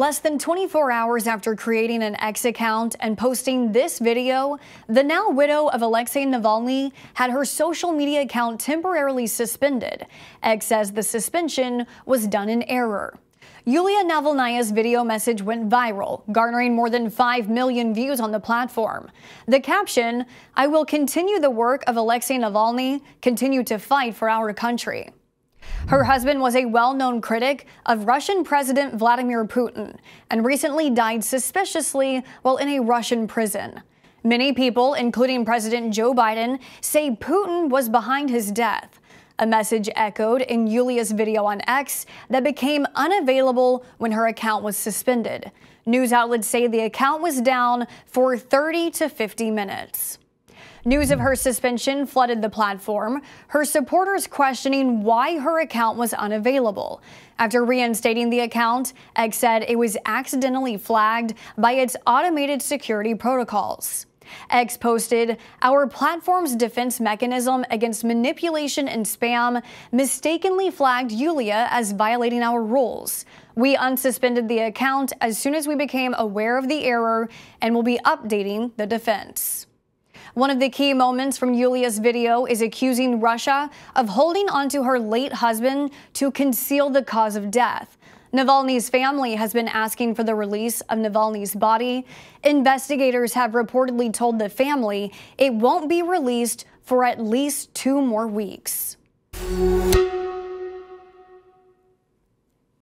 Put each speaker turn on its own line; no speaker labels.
Less than 24 hours after creating an X account and posting this video, the now widow of Alexei Navalny had her social media account temporarily suspended. X says the suspension was done in error. Yulia Navalnaya's video message went viral, garnering more than 5 million views on the platform. The caption, I will continue the work of Alexei Navalny, continue to fight for our country. Her husband was a well-known critic of Russian President Vladimir Putin and recently died suspiciously while in a Russian prison. Many people, including President Joe Biden, say Putin was behind his death. A message echoed in Yulia's video on X that became unavailable when her account was suspended. News outlets say the account was down for 30 to 50 minutes. News of her suspension flooded the platform, her supporters questioning why her account was unavailable. After reinstating the account, X said it was accidentally flagged by its automated security protocols. X posted, Our platform's defense mechanism against manipulation and spam mistakenly flagged Yulia as violating our rules. We unsuspended the account as soon as we became aware of the error and will be updating the defense. One of the key moments from Yulia's video is accusing Russia of holding onto her late husband to conceal the cause of death. Navalny's family has been asking for the release of Navalny's body. Investigators have reportedly told the family it won't be released for at least two more weeks.